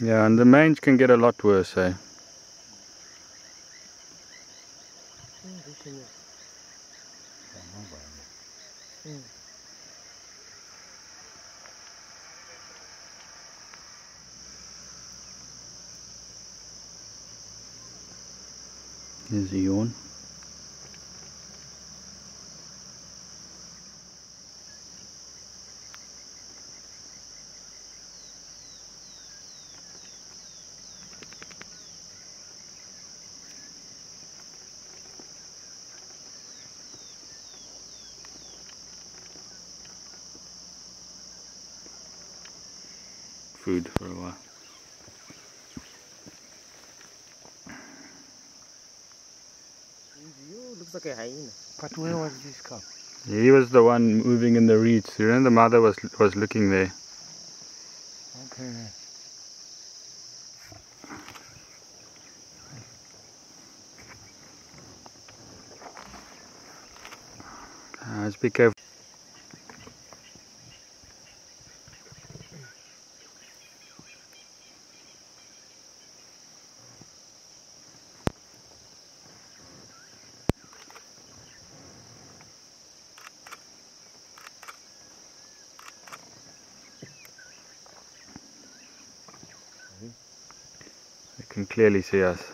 Yeah, and the mange can get a lot worse, eh? Here's a yawn. Food for a while. looks like a hyena. But where was this cow? He was the one moving in the reeds. You know, the mother was was looking there. Okay. Uh, just be careful. Can clearly see us.